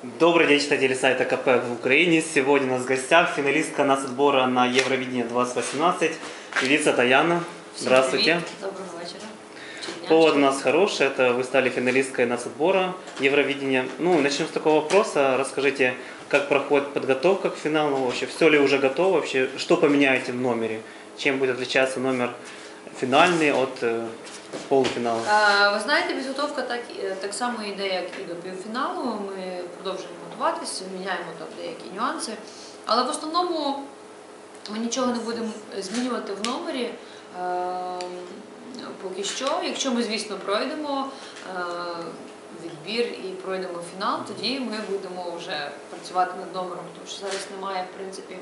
Добрый день, читатели сайта КП в Украине. Сегодня у нас в гостях финалистка нацотбора на Евровидение 2018, певица Таяна. Здравствуйте. привіт, Доброго дня, Повод у нас хороший, это вы стали финалисткой нацотбора Евровидения. Ну, начнем с такого вопроса. Расскажите, как проходит подготовка к финалу вообще, все ли уже готово вообще, что поменяете в номере, чем будет отличаться номер финальный от полуфинала? Е, Ви знаєте, підготовка так, е, так само йде, як і до півфіналу. Ми продовжуємо готуватися, міняємо там деякі нюанси. Але в основному ми нічого не будемо змінювати в номері. е, Поки що, якщо ми, звісно, пройдемо е, відбір і пройдемо фінал, тоді ми будемо вже працювати над номером, тому що зараз немає, в принципі,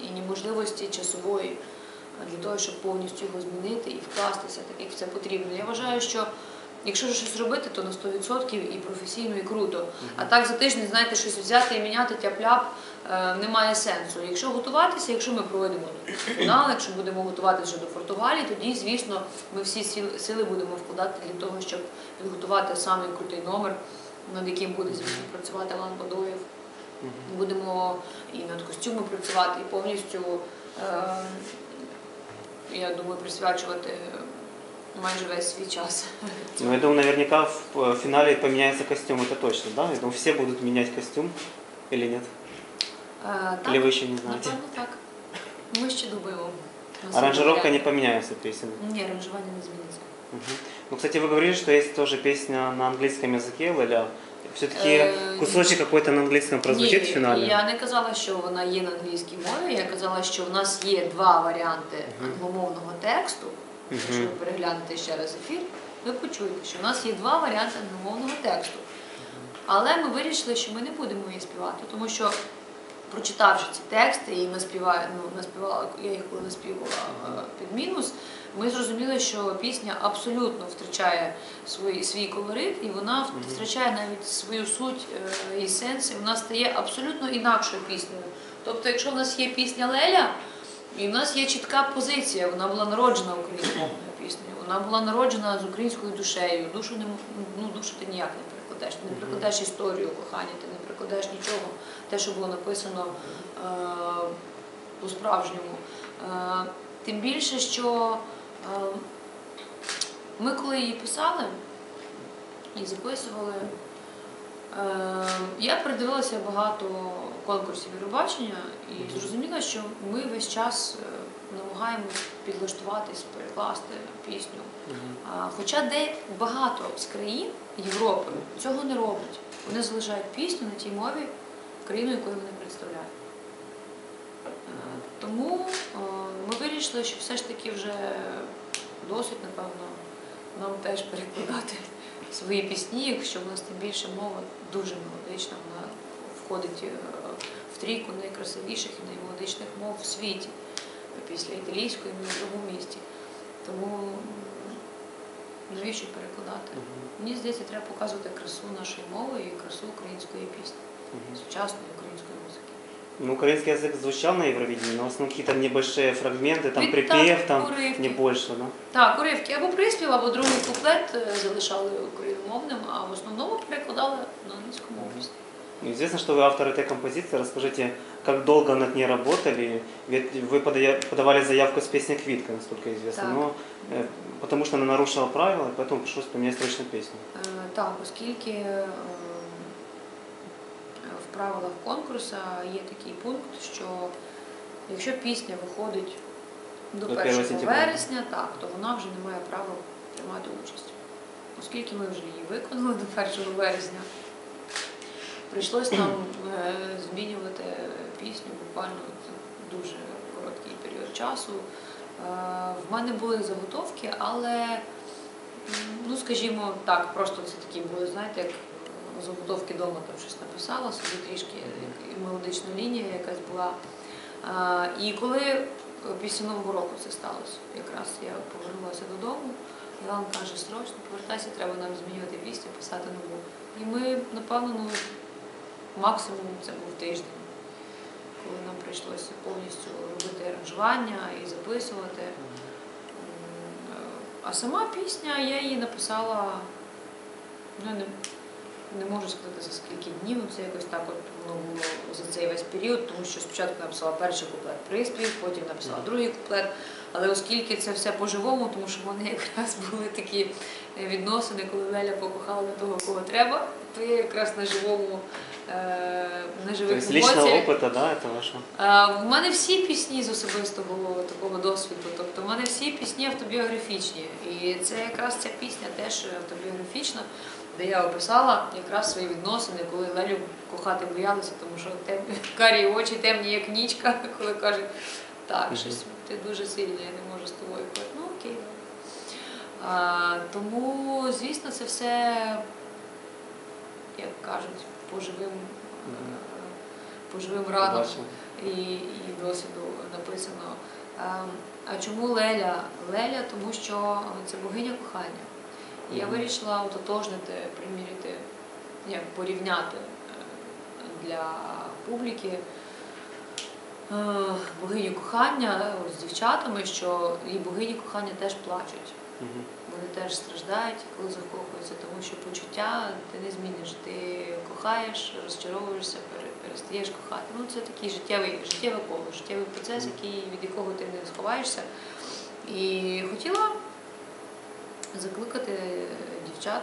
і ні можливості часової для того, щоб повністю його змінити і вкластися так, як це потрібно. Я вважаю, що якщо щось робити, то на 100% і професійно, і круто. А так за тиждень, знаєте, щось взяти і міняти тяп-ляп е, немає сенсу. Якщо готуватися, якщо ми пройдемо фінал, якщо будемо готуватися вже до Португалії, тоді, звісно, ми всі сили будемо вкладати для того, щоб підготувати самий крутий номер, над яким буде, звісно, працювати Алан Бадоєв. Будемо і над костюмом працювати, і повністю, е, я думаю, присвячувати майже весь свій час. Ну, я думаю, наверняка в э, финале поменяется костюм, это точно, да? Я думаю, все будут менять костюм или нет? Е, Или вы еще не знаете? Напевно, так. Ми ще думаємо. на Аранжировка цьому не варіанті. поменяется песен. Ні, аранжування не зміниться. Мгм. Ну, кстати, вы говорили, что есть тоже песня на английском языке, Леля. Все-таки Э, кусочек какой-то на английском прозвучит Ні, в финале? Я не казала, що вона є на англійській мові. Я казала, що в нас є два варіанти англомовного тексту. Якщо ви переглянете ще раз ефір, ви почуєте, що в нас є два варіанти англомовного тексту. Але ми вирішили, що ми не будемо її співати, тому що прочитавши ці тексти і наспіваю, ну, наспівала, я їх коли наспівала е, під мінус, ми зрозуміли, що пісня абсолютно втрачає свій, свій колорит, і вона втрачає навіть свою суть е, і сенс, і вона стає абсолютно інакшою піснею. Тобто, якщо в нас є пісня Леля, і в нас є чітка позиція, вона була народжена україномовною піснею, вона була народжена з українською душею. Душу не ну, душу ти ніяк не прикладеш. Ти не прикладеш історію кохання, ти не прикладеш нічого, те, що було написано е, по-справжньому. Е, тим більше, що е, ми, коли її писали і записували, я придивилася багато конкурсів Євробачення і зрозуміла, що ми весь час намагаємось підлаштуватись, перекласти пісню. Хоча де багато з країн Європи цього не роблять. Вони залишають пісню на тій мові країну, якою вони представляють. Е, Тому е, ми вирішили, що все ж таки вже досить, напевно, нам теж перекладати свої пісні, якщо в нас тим більше мова дуже мелодична, вона входить е, в трійку найкрасивіших і наймелодичних мов в світі після італійської ми в другому місті. Тому навіщо перекладати? Мені здається, треба показувати красу нашої мови і красу української пісні сучасної української музики. Ну, украинский язык звучал на Евровидении, но в основном какие-то небольшие фрагменты, там Ведь припев, так, там уривки. не больше, да? Так, уривки або приспів, або другий куплет е, залишали україномовним, а в основному перекладали на англійську мову. пісні. Ну, Известно, что вы автор этой композиции. Расскажите, как долго над ней работали? Ведь вы подая- подавали заявку с песней «Квитка», насколько известно. Так. Но, э, потому что она нарушила правила, поэтому пришлось поменять срочно песню. Е, Так, оскільки е, в правилах конкурсу є такий пункт, що якщо пісня виходить до До 1 1 вересня, так, то вона вже не має права приймати участь. Оскільки ми вже її виконали до 1 вересня, прийшлось нам е, змінювати пісню буквально дуже короткий період часу. Е, В мене були заготовки, але Ну, скажімо так, просто це такі були, знаєте, як заготовки вдома там щось написала, собі трішки мелодична лінія якась була. І коли після Нового року це сталося, якраз я повернулася додому, Іван каже, срочно повертайся, треба нам змінювати пісню, писати нову. І ми, напевно, ну, максимум це був тиждень, коли нам прийшлося повністю робити аранжування і записувати. Е, А сама пісня, я її написала ну, не, можу сказати за скільки днів, ну, це якось так от було за цей весь період, тому що спочатку написала перший куплет приспів, потім написала другий куплет. Але оскільки це все по-живому, тому що в мене якраз були такі е, відносини, коли Леля покохала не того, кого треба, то я якраз на живому, е, на живих есть личного емоціях. да, это ваше? Е, В мене всі пісні з особистого такого досвіду, тобто в мене всі пісні автобіографічні. І це якраз ця пісня теж автобіографічна, де я описала якраз свої відносини, коли Лелю кохати боялися, тому що темні, карі очі темні, як нічка, коли кажуть, так, щось ти дуже сильна, я не можу з тобою. Кажу, Ну окей. А, тому, звісно, це все, як кажуть, по живим, е, по живим ранам і, і досвіду написано. Ем, А чому Леля? Леля, тому що це богиня кохання. І Я вирішила ототожнити, приміряти, як порівняти е, для публіки е, богиню кохання з дівчатами, що і богині кохання теж плачуть. Вони теж страждають, коли закохуються, тому що почуття ти не зміниш. Ти кохаєш, розчаровуєшся, перестаєш кохати. Ну це такий життєвий, життєве коло, життєвий процес, який, від якого ти не сховаєшся. І хотіла закликати дівчат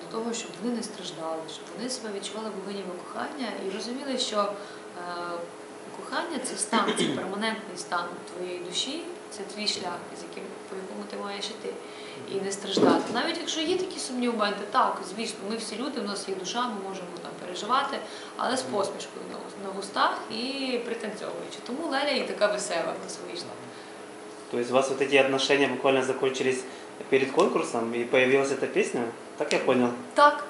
до того, щоб вони не страждали, щоб вони себе відчували богинями кохання і розуміли, що е, кохання це стан, це перманентний стан твоєї душі, це твій шлях, з яким по якому ти маєш іти. І не страждати. Навіть якщо є такі сумні моменти, так, звісно, ми всі люди, у нас є душа, ми можемо там переживати, але з посмішкою на, на вустах і пританцьовуючи. Тому Леля і така весела у нас вийшла. То есть у вас эти отношения буквально закончились перед конкурсом и появилась эта песня? Так я понял. Так,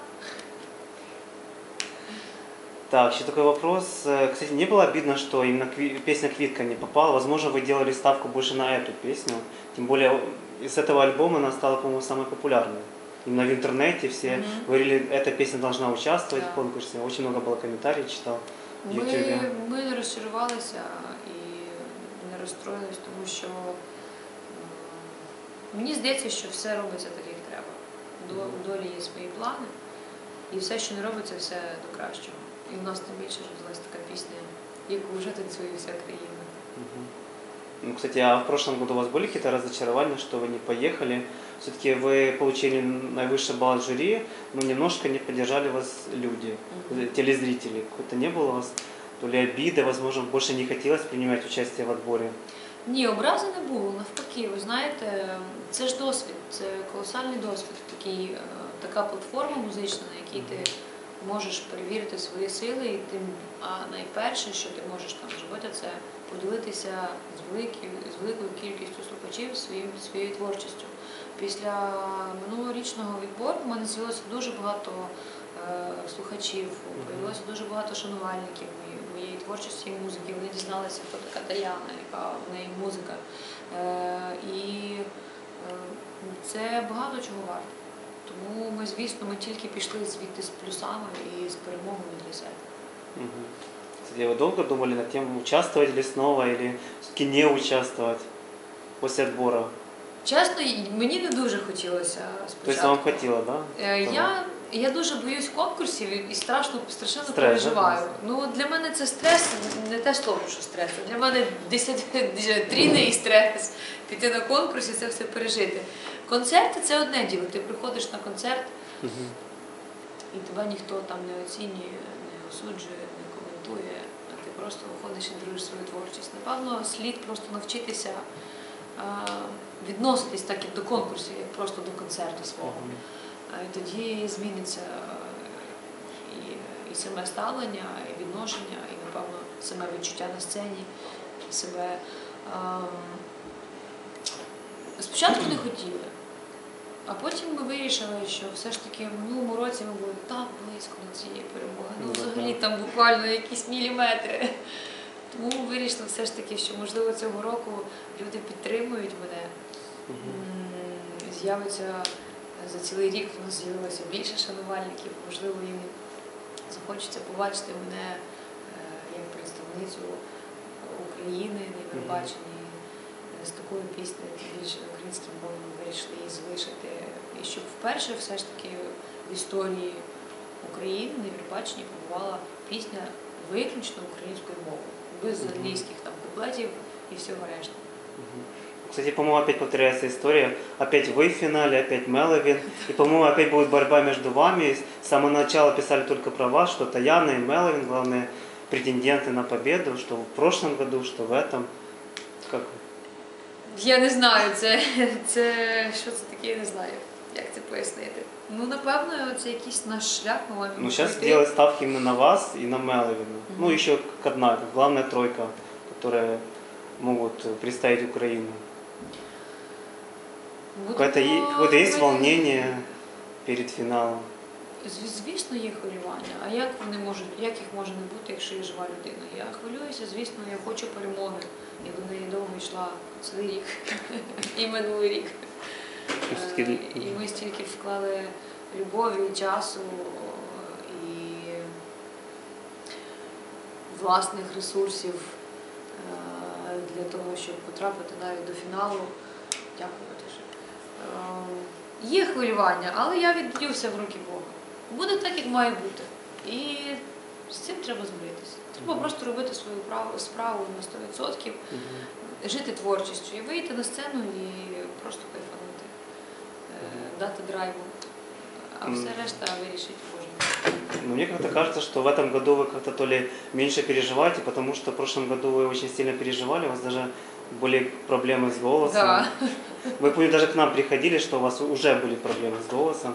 Так, еще такой вопрос. Э, Кстати, не было обидно, что именно кви- песня «Квитка» не попала? Возможно, вы делали ставку больше на эту песню. Тем более, из этого альбома она стала, по-моему, самой популярной. Именно в интернете все Мгм. говорили, эта песня должна участвовать Да. в конкурсе. Очень много было комментариев, читал в ми, Ютубе. ми не розчарувалися і не розстроїлись, тому що мені здається, що все робиться так, як треба. До, у долі є свої плани, і все, що не робиться, все до кращого. І у нас тим більше родилась така пісня, яку вже танцює вся країна. Мгм. Ну, кстати, а в прошлом году у вас были какие-то разочарования, что вы не поехали? Все-таки вы получили наивысший балл от жюри, но немножко не поддержали вас люди, Мгм. телезрители. Какой-то не было у вас то ли обиды, возможно, больше не хотелось принимать участие в отборе? Ні, образи не було. Навпаки, ви знаєте, це ж досвід, це колосальний досвід, такий, е, така платформа музична, на якій ти можеш перевірити свої сили, і тим, а найперше, що ти можеш там зробити, це поділитися з великою, з великою кількістю слухачів своїм своєю творчістю. Після минулорічного відбору в мене з'явилося дуже багато слухачів, з'явилося дуже багато шанувальників моєї- творчості і музики. Вони дізналися, хто така Даяна, яка в неї музика. Е, і е, це багато чого варто. Тому ми, звісно, ми тільки пішли звідти з плюсами і з перемогою для себе. Мгм. Кстати, вы долго думали над тем, участвовать ли снова или все-таки не участвовать после отбора? Чесно, мені не дуже хотілося спочатку. вам хватило, да? Е. Я, я дуже боюсь конкурсів і- і страшно страшенно Стрес, переживаю. да? Ну для мене це стрес, не те слово, що стрес. Для мене трійний стрес піти на конкурс і це все пережити. Концерти це одне діло. Ти приходиш на концерт і тебе ніхто там не оцінює, не осуджує, не коментує. А ти просто виходиш і даруєш свою творчість. Напевно, слід просто навчитися а, відноситись так як до конкурсів, як просто до концерту свого. І тоді зміниться і, і саме ставлення, і відношення, і, напевно, саме відчуття на сцені, себе. ем, Спочатку не хотіли, а потім ми вирішили, що все ж таки в минулому році ми були так близько до цієї перемоги. Ну, Ну, взагалі там буквально якісь міліметри. Тому вирішили все ж таки, що можливо цього року люди підтримують мене. З'явиться за цілий рік у нас з'явилося більше шанувальників, можливо, їм захочеться побачити мене е, як представницю України на Євробаченні з такою піснею, більше українським мовою вирішили її залишити. І щоб вперше все ж таки в історії України на Євробаченні побувала пісня виключно українською мовою, без англійських там куплетів і всього решти. Мгм. Кстати, по-моему, опять повторяется история. Опять вы в финале, опять Меловин. И, по-моему, опять будет борьба между вами. С самого начала писали только про вас, что Таяна и Меловин главные претенденты на победу, что в прошлом году, что в этом. Как? Я не знаю, це, це що це таке, я не знаю, як це пояснити. Ну, напевно, це якийсь наш шлях, ми маємо Ну, сейчас пройти. делать ставки именно на вас и на Меловина. Ну, Мгм. еще как одна, как главная тройка, которая могут э, представить Украину. Какое-то, е- какое-то есть волнение перед финалом? Зв- Звісно, є хвилювання. А як вони можуть, як їх може не бути, якщо є жива людина? Я хвилююся, звісно, я хочу перемоги. Я до неї довго йшла цілий рік і минулий рік. Е, І ми стільки вклали любові, часу і власних ресурсів е, для того, щоб потрапити навіть до фіналу. Дякую Є хвилювання, але я віддаю все в руки Бога. Буде так, як має бути. І з цим треба змиритися. Треба Мгм. просто робити свою прав- справу на 100%, Мгм. жити творчістю і вийти на сцену і просто кайфанути, е, дати драйву. А все Мгм. решта вирішить Боже. Но мне как-то кажется, что в этом году вы как-то то ли меньше переживаете, потому что в прошлом году вы очень сильно переживали, у вас даже были проблемы с голосом. Да. Вы помню, даже к нам приходили, что у вас уже были проблемы с голосом.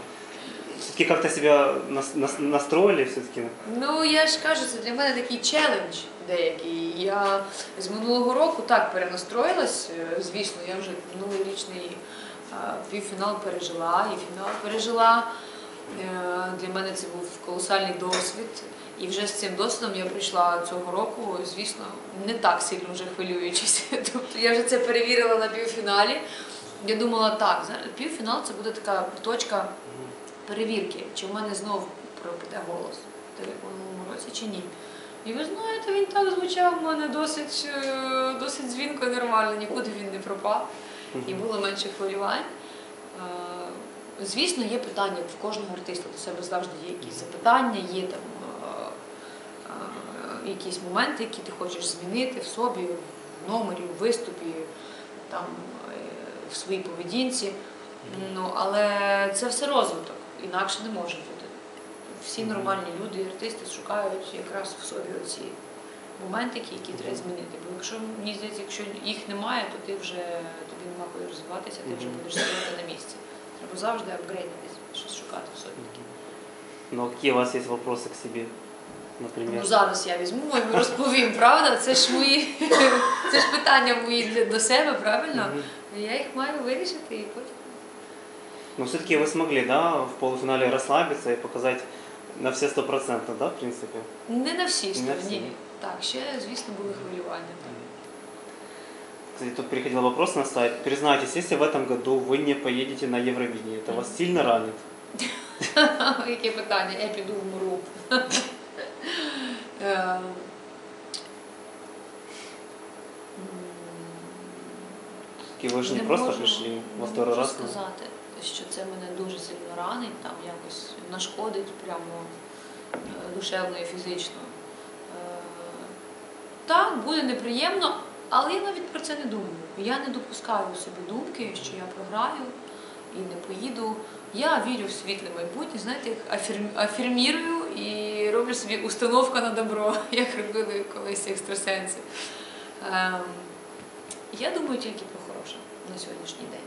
Все-таки как-то себя нас- нас- настроили все-таки. Ну я ж кажу, це для мене такий челендж деякий. Я з минулого року так перенастроїлась. е, Звісно, я вже минулорічний е, півфінал пережила і фінал пережила. Е, Для мене це був колосальний досвід. І вже з цим досвідом я прийшла цього року, звісно, не так сильно вже хвилюючись. Тобто я вже це перевірила на півфіналі. Я думала, так, зараз півфінал це буде така точка перевірки, чи в мене знов пропаде голос, як в минулому році, чи ні. І ви знаєте, він так звучав у мене досить, е, досить дзвінко, нормально, нікуди він не пропав і було менше хвилювань. Е, Звісно, є питання в кожного артиста до себе завжди є якісь запитання, є там якісь моменти, які ти хочеш змінити в собі, в номері, в виступі, там, е, в своїй поведінці. Ну, але це все розвиток, інакше не може бути. Всі нормальні люди, артисти шукають якраз в собі оці моментики, які треба змінити. Бо якщо мені здається, якщо їх немає, то ти вже тобі нема куди розвиватися, ти вже будеш стояти на місці. Треба завжди апгрейдитись, щось шукати в собі. Но какие у вас есть вопросы к себе, например? Ну зараз я візьму і розповім, правда? Це ж мої це ж питання мої для до себе, правильно? Мгм. Я їх маю вирішити і потім. Но все-таки вы смогли, да, в полуфинале расслабиться и показать на все сто процентов, да, в принципе? Не на всі Не на стороні. всі. Так, ще, звісно, були хвилювання. Кстати, тут приходил вопрос на сайт. Признайтесь, если в этом году вы не поедете на Евровидение, это вас сильно ранит? Так. Яке питання? Я піду вмру. Е, Все-таки вы не, Не просто можу- пришли во не второй можу раз. сказати, що це мене дуже сильно ранить, там якось нашкодить прямо е, душевно і фізично. Е, Так, буде неприємно, але я навіть про це не думаю. Я не допускаю собі думки, що я програю і не поїду. Я вірю в світле майбутнє, знаєте, як афірм- афірмірую і роблю собі установку на добро, як робили колись екстрасенси. Ем, Я думаю тільки про хороше на сьогоднішній день.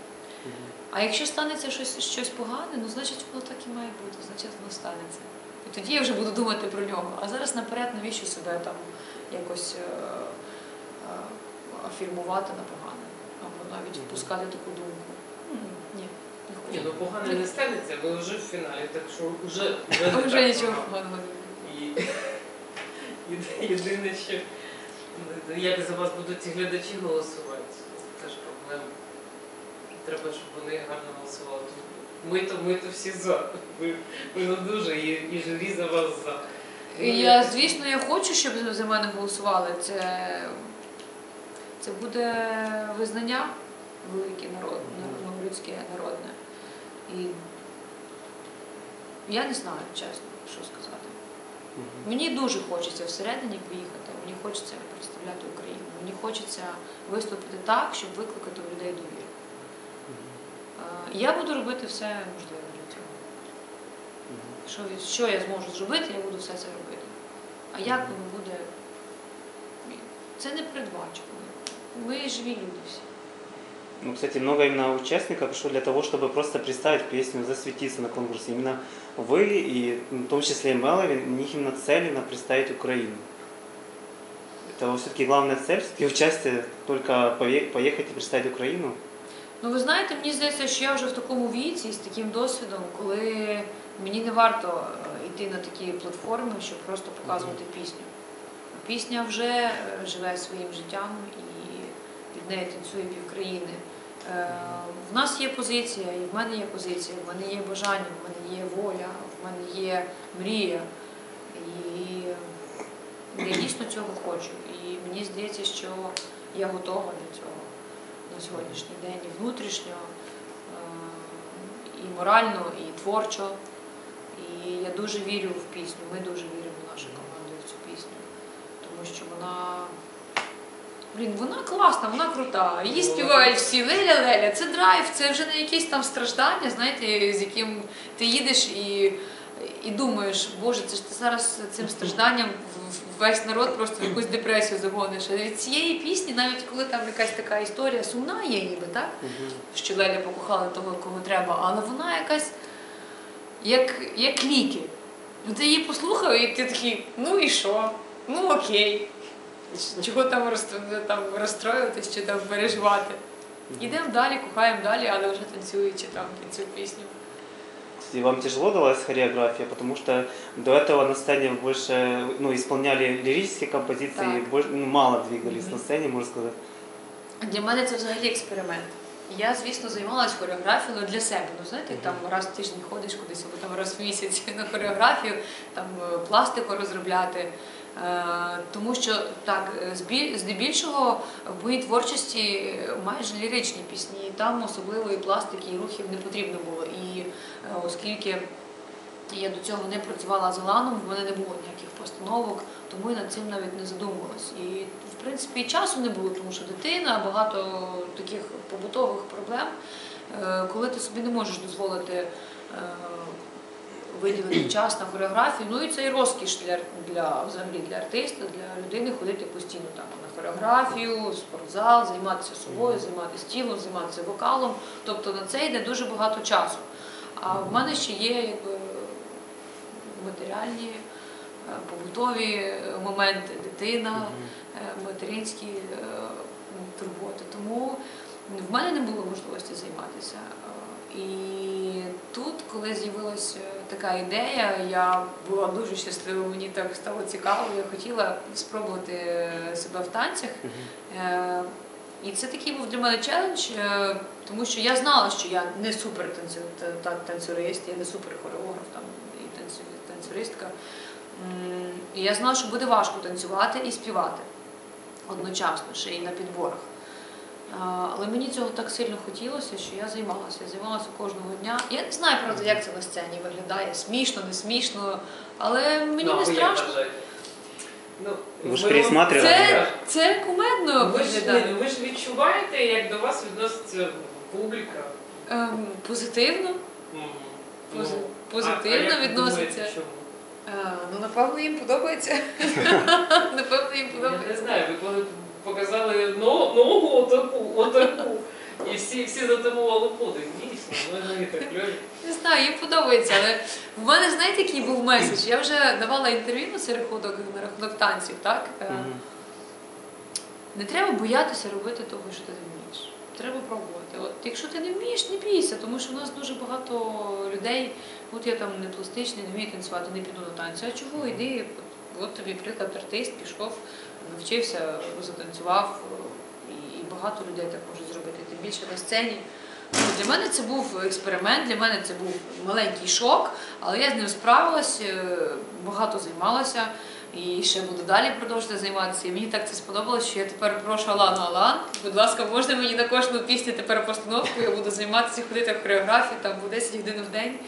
А якщо станеться щось, щось погане, ну значить воно так і має бути, значить воно станеться. І тоді я вже буду думати про нього. А зараз наперед навіщо себе там якось е, е, афірмувати на погане, або навіть впускати таку думку. Ні, ну погано не станеться, ви вже в фіналі, так що вже, вже, Вже нічого поганого не. І єдине, що ну, як за вас будуть ці глядачі голосувати, це теж проблема. Треба, щоб вони гарно голосували. Ми то, ми то всі за. Ми, ми не дуже, і, і журі за вас за. Ну, Я, звісно, я хочу, щоб за мене голосували. Це, це буде визнання велике народ, ну, людське народне. І я не знаю, чесно. що сказати. Мені дуже хочеться всередині поїхати, мені хочеться представляти Україну. Мені хочеться виступити так, щоб викликати у людей довіру. Е, Я буду робити все можливе для цього. Що, що я зможу зробити, я буду все це робити. А як воно буде, це не передбачено. Ми живі люди всі. Ну, кстати, много именно участников пришло для того, чтобы просто представить песню, засветиться на конкурсе. Именно вы и ну, в том числе и Мелови, у них именно цель именно представить Украину. Это все-таки главная цель, все-таки участие только пове- поехать и представить Украину. Ну, ви знаєте, мені здається, що я вже в такому віці з таким досвідом, коли мені не варто е, йти на такі платформи, щоб просто показувати пісню. Пісня вже е, живе своїм життям і неї танцює півкраїни. Е, В нас є позиція, і в мене є позиція, в мене є бажання, в мене є воля, в мене є мрія. І я дійсно цього хочу. І мені здається, що я готова до цього на сьогоднішній день і внутрішньо, е, і морально, і творчо. І я дуже вірю в пісню. Ми дуже віримо наша команда в цю пісню. Тому що вона. Блін, вона класна, вона крута. Її співають всі Леля-Леля. Це драйв, це вже не якесь там страждання, знаєте, з яким ти їдеш і, і думаєш, Боже, це ж ти зараз цим стражданням весь народ просто в якусь депресію загониш. А від цієї пісні, навіть коли там якась така історія сумна є, ніби так, що Леля покохала того, кого треба, але вона якась як, як ліки. Ну, ти її послухав, і ти такий, ну і що? Ну окей. Чого там, там розстроюватись чи там переживати? Ідемо далі, кохаємо далі, але вже танцюючи там під цю пісню. Кстати, вам тяжело далась хореография, потому что до этого на сцене вы больше ну, исполняли лирические композиции, Так. больше, ну, мало двигались Мгм. на сцене, можно сказать. Для мене це взагалі експеримент. Я, звісно, займалась хореографією але для себе. Ну, знаєте, там раз в тиждень ходиш кудись, або там раз в місяць на хореографію, там е, пластику розробляти. Е, Тому що так, здебільшого в моїй творчості майже ліричні пісні, там особливої пластики і рухів не потрібно було. І е, оскільки я до цього не працювала з Аланом, в мене не було ніяких постановок, тому я над цим навіть не задумувалась. І в принципі і часу не було, тому що дитина, багато таких побутових проблем, Е, коли ти собі не можеш дозволити виділити час на хореографію. Ну і це і розкіш для, для взагалі для артиста, для людини ходити постійно там на хореографію, спортзал, займатися собою, займатися тілом, займатися вокалом. Тобто на це йде дуже багато часу. А в мене ще є якби матеріальні, е, побутові е, моменти, дитина, е, материнські турботи. Тому в мене не було можливості займатися. Е, І тут, коли з'явилася така ідея, я була дуже щаслива, мені так стало цікаво. Я хотіла спробувати себе в танцях. Е, І це такий був для мене челендж, е, тому що я знала, що я не супер танцю- танцюрист, я не супер хореограф там, і танцю- танцюристка. І я знала, що буде важко танцювати і співати одночасно, ще й на підборах. А, Але мені цього так сильно хотілося, що я займалася. Я займалася кожного дня. Я не знаю, правда, як це на сцені виглядає. Смішно, не смішно, але мені Ну, не страшно. Ну, Ви ж ми- пересматривали? Це, це кумедно Ви ж, виглядає. ви ж відчуваєте, як до вас відноситься публіка? Ем, позитивно. Пози- Ну, позитивно а- а відноситься. думаєте, чому? Е, ну, напевно, їм подобається. напевно, їм Я не знаю, ви коли показали ногу отаку, отаку, і всі, всі затамували подих. Дійсно, ви ноги так кльові. Не знаю, їм подобається, але в мене, знаєте, який був меседж? Я вже давала інтерв'ю на цей рахунок, на рахунок танців, так? Е, Не треба боятися робити того, що ти не вмієш. Треба пробувати. От якщо ти не вмієш, не бійся, тому що в нас дуже багато людей. От я там не пластичний, не вмію танцювати, не піду на танці. А чого йди? От, от тобі приклад артист пішов, навчився, затанцював, і, і багато людей так можуть зробити. Тим більше на сцені. Ну, для мене це був експеримент, для мене це був маленький шок, але я з ним справилась, е, багато займалася. І ще буду далі продовжувати займатися. І мені так це сподобалось, що я тепер прошу Алану Алан. Будь ласка, можна мені на кожну пісню тепер постановку, я буду займатися, ходити в хореографію там по 10 годин в день.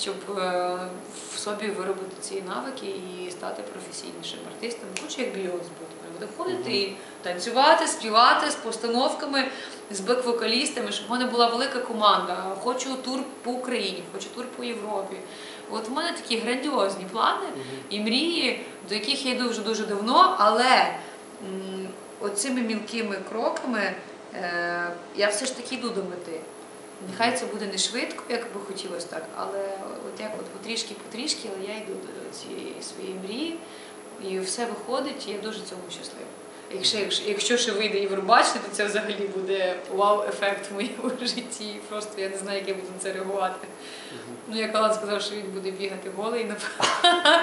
щоб е, в собі виробити ці навики і стати професійнішим артистом. Хочу як Бейонс бути. Буду ходити і танцювати, співати з постановками, з бек-вокалістами, щоб в мене була велика команда. Хочу тур по Україні, хочу тур по Європі. От в мене такі грандіозні плани і мрії, до яких я йду вже дуже давно, але оцими мілкими кроками е, я все ж таки йду до мети. Нехай це буде не швидко, як би хотілося так, але от як от потрішки-потрішки, але я йду до цієї своєї мрії, і все виходить, і я дуже цьому щаслива. Якщо, якщо, якщо ще вийде Євробачення, то це взагалі буде вау-ефект в моєму житті. Просто я не знаю, як я буду на це реагувати. Ну, як Алан сказав, що він буде бігати голий на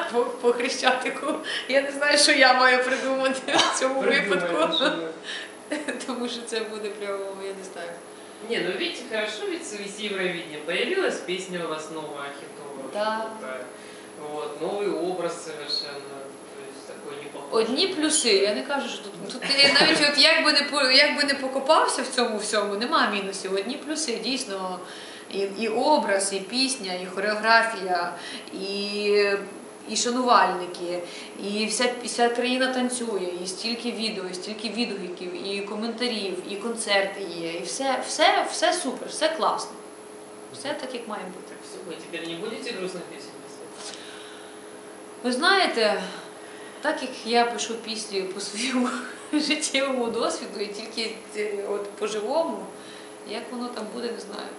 по, по хрещатику. Я не знаю, що я маю придумати в цьому випадку. Тому що це буде прямо, я не знаю. Не, ну видите, хорошо ведь с Евровидения. Появилась песня у вас новая, хитовая. Да. Вот, новый образ совершенно. То есть такой не похож. Одні плюси. Я не кажу, що тут, тут навіть от як би не як би не покопався в цьому всьому, нема мінусів. Одні плюси дійсно. І, і образ, і пісня, і хореографія, і, і шанувальники, і вся, вся країна танцює, і стільки відео, і стільки відгуків, і коментарів, і концерти є, і все, все, все супер, все класно. Все так, як має бути. Все, вы теперь не будете грустных песен писать? Ви знаєте, так як я пишу пісню по своєму життєвому досвіду і тільки е, от по-живому, як воно там буде, не знаю.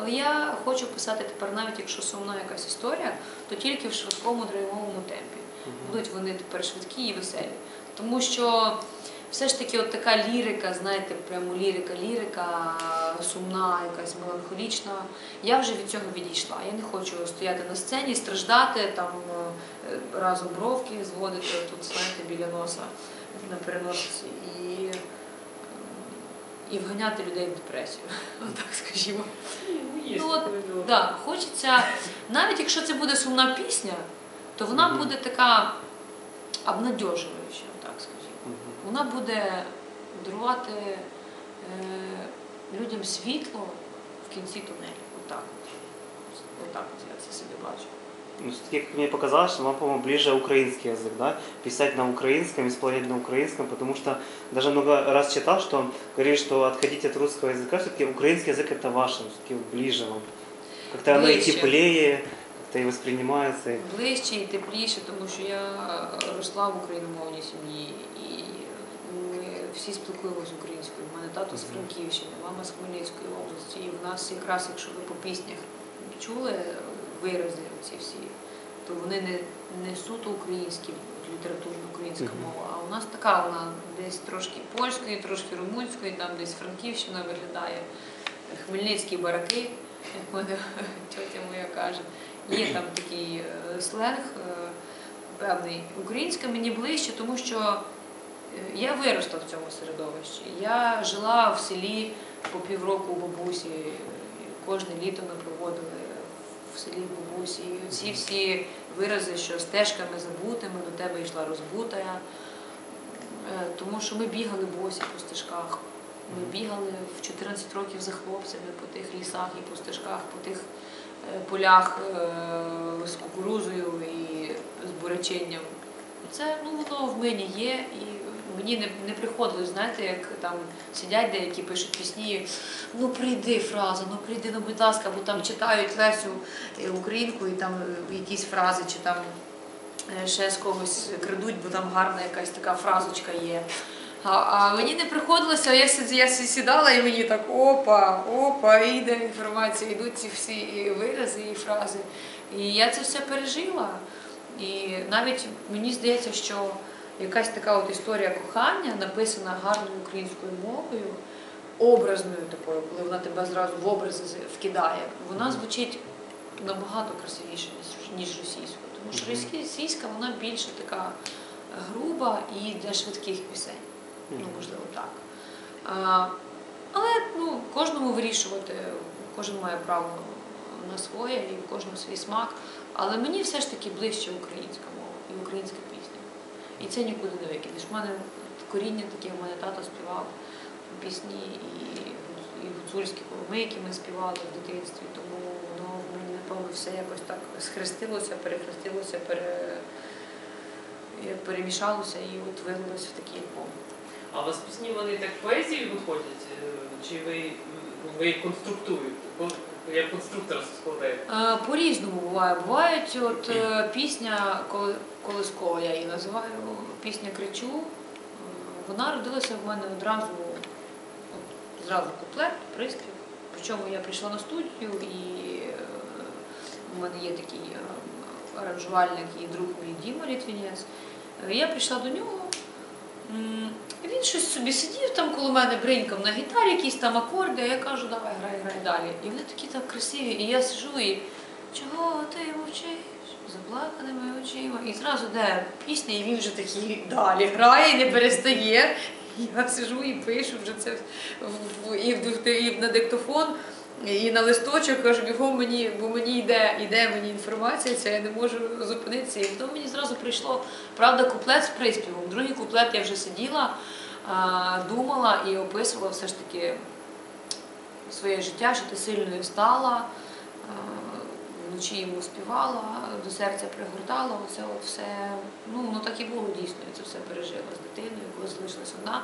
Але я хочу писати тепер, навіть якщо сумна якась історія, то тільки в швидкому драйвовому темпі. Будуть вони тепер швидкі і веселі. Тому що все ж таки от така лірика, знаєте, прямо лірика, лірика, сумна, якась меланхолічна. Я вже від цього відійшла. Я не хочу стояти на сцені, страждати, там е, разом бровки зводити тут, знаєте, біля носа на переносиці і, і вганяти людей в депресію. Отак скажімо. Ну, Ну, от. Да, хочеться, навіть якщо це буде сумна пісня, то вона буде така скажімо. Вона буде дарувати е, людям світло в кінці тунелю. Отак. от. Отак от я це собі бачу. Ну, все-таки, как мне показалось, что вам, по-моему, ближе украинский язык, да? Писать на украинском, исполнять на украинском, потому что даже много раз читал, что говорили, что отходить от русского языка, все-таки украинский язык это ваше, все-таки ближе вам. Как-то оно и Ближе. теплее, как-то и воспринимается. и- Ближче і тепліше, тому що я росла в україномовній сім'ї і ми всі спілкуємося українською. У мене тато з Франківщини, мама з Хмельницької області. І в нас якраз, якщо ви по піснях чули вирази ці всі, то вони не, не суто українські, літературно українська мова, а у нас така вона десь трошки польської, трошки румунської, там десь Франківщина виглядає, хмельницькі бараки, як мене тьотя моя каже. Є там такий е, сленг е, певний. Українська мені ближче, тому що я виросла в цьому середовищі. Я жила в селі по півроку у бабусі. Кожне літо ми проводили в селі бабусі. І ці всі вирази, що стежками забутими до тебе йшла розбута. Е, Тому що ми бігали босі по стежках. Ми бігали в 14 років за хлопцями по тих лісах і по стежках, по тих е, полях е, з кукурузою і з буряченням. Це ну воно в мені є, і мені не, не приходилось, знаєте, як там сидять деякі пишуть пісні. Ну прийди фраза, ну прийди, ну будь ласка, бо там читають Лесю е, Українку і там е, якісь фрази, чи там е, ще з когось крадуть, бо там гарна якась така фразочка є. А, а мені не приходилося, я, я сідала і мені так опа, опа, і йде інформація, йдуть ці всі і вирази і фрази. І я це все пережила. І навіть мені здається, що якась така от історія кохання, написана гарною українською мовою, образною такою, коли вона тебе зразу в образи вкидає, вона звучить набагато красивіше, ніж- російською. Тому що російська вона більше така груба і для швидких пісень. Ну, можливо, так. А, але ну, кожному вирішувати, кожен має право на своє і в кожного свій смак. Але мені все ж таки ближче українська мова і українська пісня. І це нікуди не викинеш. У мене коріння таке, у мене тато співав пісні і, і гуцульські холми, які ми співали в дитинстві, тому воно в мене би все якось так схрестилося, перехрестилося, пере... е, перемішалося і от вилилося в такий альбом. А у вас пісні вони так поезії виходять? е, Чи ви, ви конструктуєте? Як конструктор складаєте? Е, По-різному буває. Бувають от е, пісня «Коли- колискова, я її називаю, пісня кричу. Е, Вона родилася в мене одразу, от, зразу куплет, приспів. Причому я прийшла на студію і у мене є такий аранжувальник і друг мій Діма Літвінець. Я прийшла до нього. Він щось собі сидів там коло мене бринькав на гітарі, якісь там акорди, а я кажу, давай грай, грай далі. І вони такі так красиві. І я сижу і чого ти мовчиш? Заплаканими очима. І зразу де пісня, і він вже такий далі грає і не перестає. Я сижу і пишу вже це і на диктофон, і на листочок, кажу, бігом мені, бо мені йде, йде мені інформація, ця я не можу зупинитися. І потім мені зразу прийшло, правда, куплет з приспівом. Другий куплет я вже сиділа, думала і описувала все ж таки своє життя, що ти сильною стала. Вночі йому співала, до серця пригортала, оце от все. Ну, воно так і було дійсно, я це все пережила з дитиною, коли залишилась одна.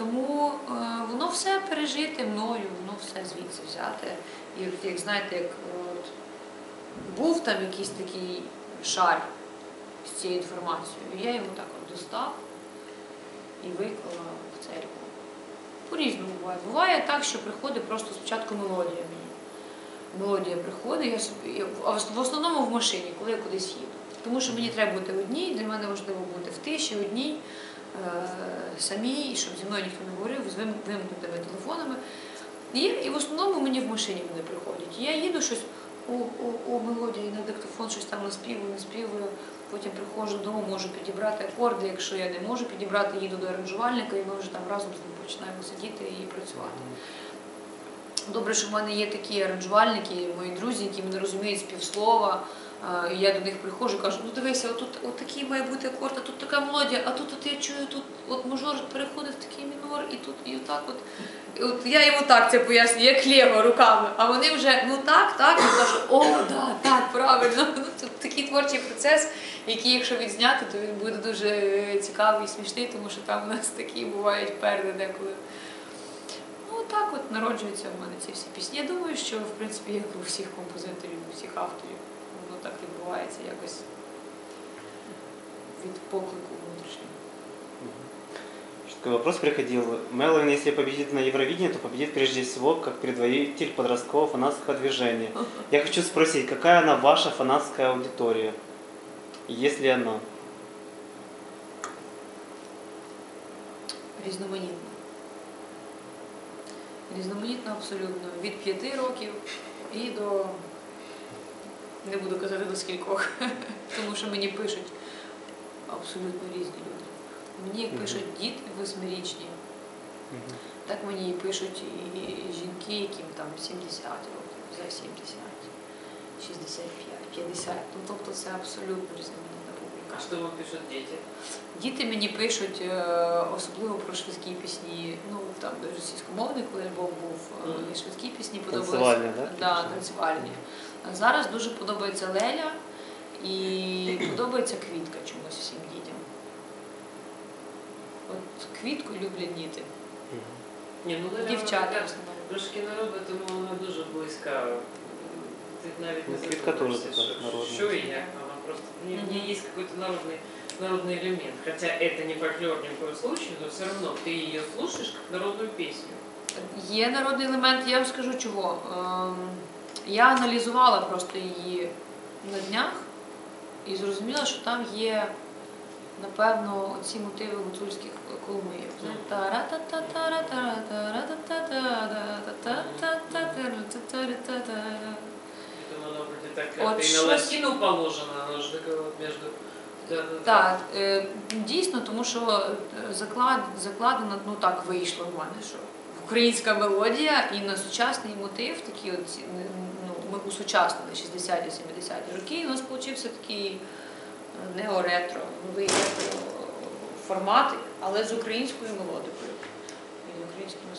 Тому е, воно все пережите мною, воно все звідси взяти. І як знаєте, як от, був там якийсь такий шар з цією інформацією, я його так от достав і виклала в альбом. По-різному буває. Буває так, що приходить просто спочатку мелодія мені. Мелодія приходить, я в основному в машині, коли я кудись їду. Тому що мені треба бути одній, для мене важливо бути в тиші, одній, е, самій, і щоб зі мною ніхто не говорив, з вимкнутими телефонами. І, і в основному мені в машині вони приходять. Я їду щось, о, о, мелодія, і на диктофон щось там наспівую, наспівую. Потім приходжу додому, можу підібрати акорди. Якщо я не можу підібрати, їду до аранжувальника, і ми вже там разом з ним починаємо сидіти і працювати. Добре, що в мене є такі аранжувальники, мої друзі, які мене розуміють з півслова. Я до них приходжу кажу, ну дивися, отут от такий має бути акорд, а тут така мелодія, а тут от я чую, тут от мажор переходить в такий мінор, і тут і отак от. І от я йому так це пояснюю, як лего руками. А вони вже ну так, так, і кажуть, о, да, так, правильно. Ну, це такий творчий процес, який, якщо відзняти, то він буде дуже цікавий і смішний, тому що там у нас такі бувають перли деколи. Ну так от народжуються в мене ці всі пісні. Я думаю, що в принципі як у всіх композиторів, у всіх авторів, відбувається якось від поклику внутрішнього. Еще Такой вопрос приходил. Мелвин, если победит на Евровидении, то победит прежде всего как предводитель подросткового фанатского движения. Я хочу спросить, какая она ваша фанатская аудитория? И Есть ли она? Різноманітно. Різноманітно абсолютно. Від п'яти років і до не буду казати до скількох, тому що мені пишуть абсолютно різні люди. Мені як пишуть діти восьмирічні, так мені і пишуть і жінки, яким там 70 років, за 70, 65, 50. Ну тобто це абсолютно різноманітна публіка. А что вам пишут дети? Діти мені пишуть е, особливо про швидкі пісні. Ну там російськомовний, коли альбом був е, і швидкі пісні подобалися. Танцевальные, да? Да, танцювальні. А зараз дуже подобається Леля і подобається квітка чомусь всім дітям. От квітку люблять діти. Мгм. Ні, ну Леля, Дівчата вона в основному. Трошки народу, тому вона дуже близька. Ти навіть не Ну, квітка теж задумаешься, така що- народна. Що і як. Вона просто... В ней, в ней Мгм. есть какой-то народный, народный элемент. Хотя это не фольклор ни в коем случае, но все равно ты ее слушаешь как народную песню. Є народний елемент, я вам скажу чого. я аналізувала просто її на днях і зрозуміла, що там є, напевно, ці мотиви гуцульських коломийок. Поэтому так на латину е, дійсно, тому що е, заклад, закладено, ну так вийшло в мене, що українська мелодія і на сучасний мотив, такі от, ми усучаснили 60-70-ті роки, і у нас получився такий е, неоретро, новий ретро формат, але з українською мелодикою. І з українськими